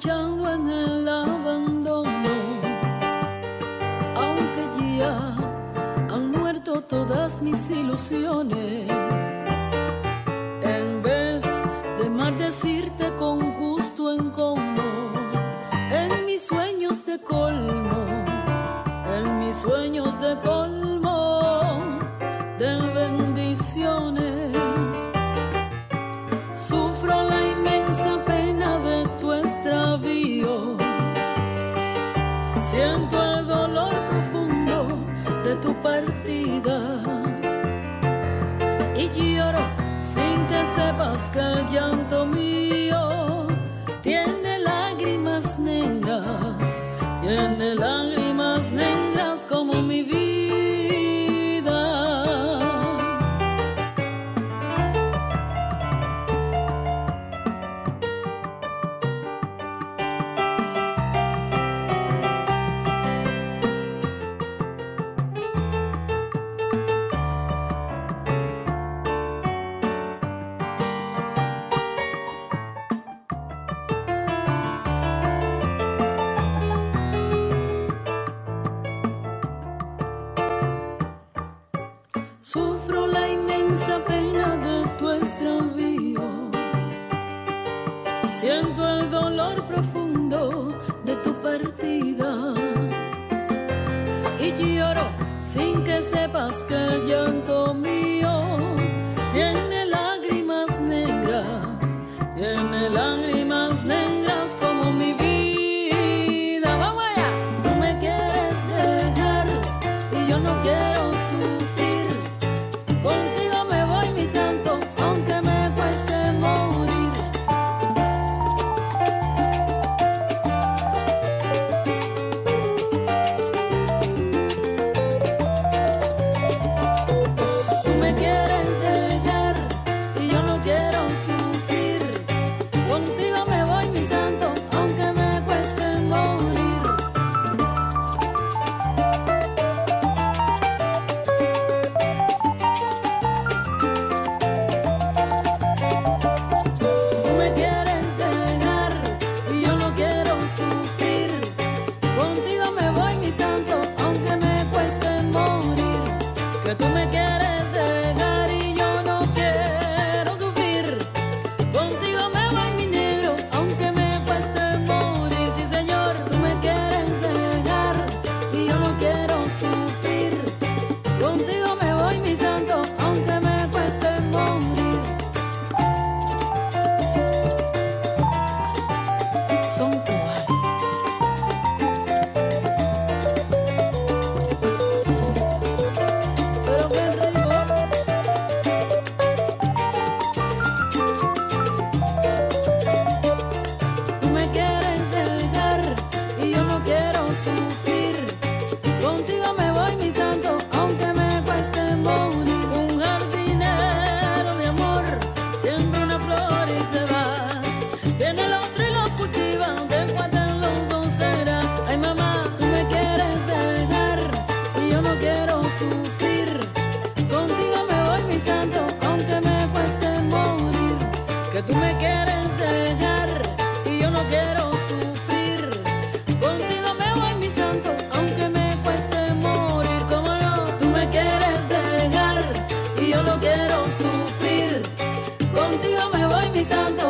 chango en el abandono, aunque ya han muerto todas mis ilusiones. En vez de maldecirte con gusto en como, en mis sueños de colmo, en mis sueños de colmo. y lloro sin que sepas que el llanto mío tiene lágrimas negras, tiene Sufro la inmensa pena de tu extravío. Siento el dolor profundo de tu partida. Y lloro sin que sepas que el llanto mío. yo no quiero sufrir. Contigo me voy, mi santo